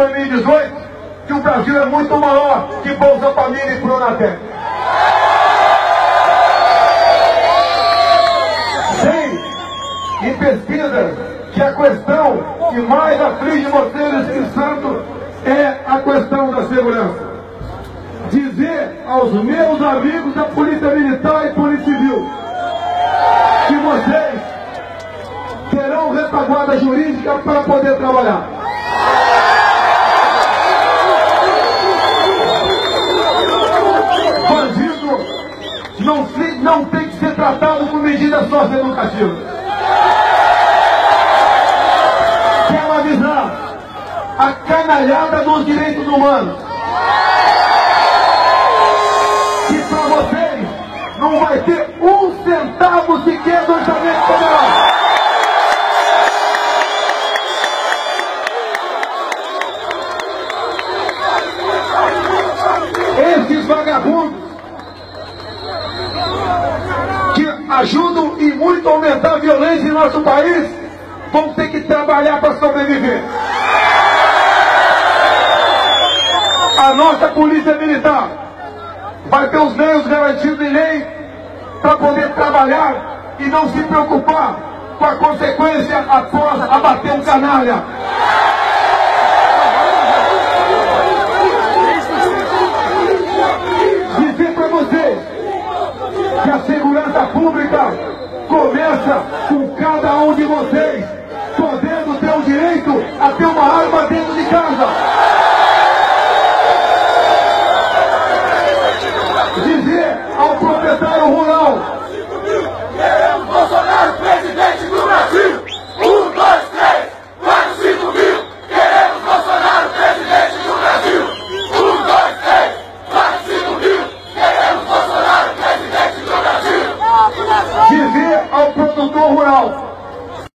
2018 que o Brasil é muito maior que Bolsa Família e Pronatec. Sei em pesquisas que a questão que mais aflige vocês, Espírito Santo, é a questão da segurança. Dizer aos meus amigos da Polícia Militar e Polícia Civil que vocês terão retaguarda jurídica para poder trabalhar. Não, tem que ser tratado com medidas socioeducativas. Quero avisar a canalhada dos direitos humanos. Ajudam e muito a aumentar a violência em nosso país vão ter que trabalhar para sobreviver. A nossa polícia militar vai ter os meios garantidos em lei para poder trabalhar e não se preocupar com a consequência após abater um canalha. Dizer para vocês que a segurança pública começa com cada um de vocês